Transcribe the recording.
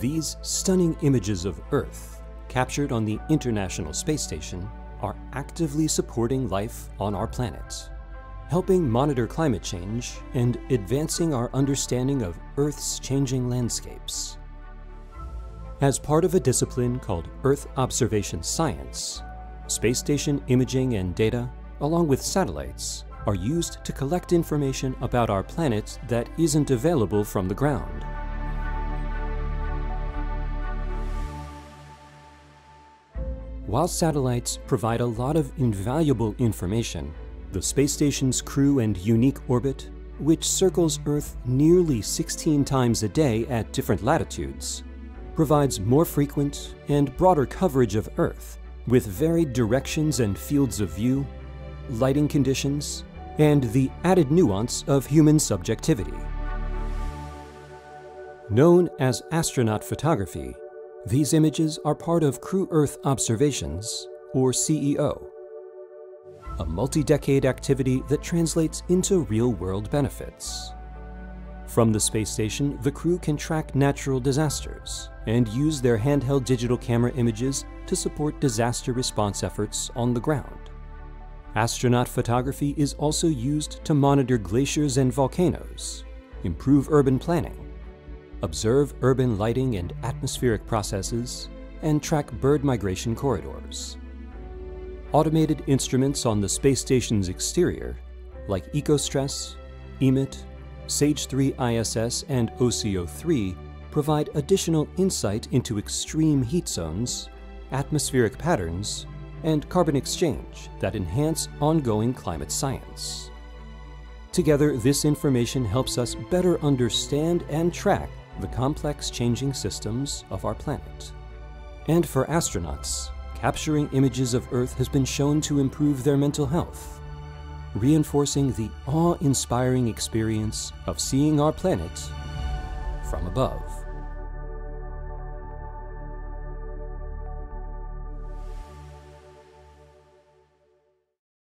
These stunning images of Earth, captured on the International Space Station, are actively supporting life on our planet, helping monitor climate change and advancing our understanding of Earth's changing landscapes. As part of a discipline called Earth Observation Science, space station imaging and data, along with satellites, are used to collect information about our planet that isn't available from the ground. While satellites provide a lot of invaluable information, the space station's crew and unique orbit, which circles Earth nearly 16 times a day at different latitudes, provides more frequent and broader coverage of Earth with varied directions and fields of view, lighting conditions, and the added nuance of human subjectivity. Known as astronaut photography, these images are part of Crew Earth Observations, or CEO, a multi-decade activity that translates into real-world benefits. From the space station, the crew can track natural disasters and use their handheld digital camera images to support disaster response efforts on the ground. Astronaut photography is also used to monitor glaciers and volcanoes, improve urban planning, observe urban lighting and atmospheric processes, and track bird migration corridors. Automated instruments on the space station's exterior, like EcoStress, EMIT, SAGE-3 ISS, and OCO-3, provide additional insight into extreme heat zones, atmospheric patterns, and carbon exchange that enhance ongoing climate science. Together, this information helps us better understand and track the complex changing systems of our planet. And for astronauts, capturing images of Earth has been shown to improve their mental health, reinforcing the awe-inspiring experience of seeing our planet from above.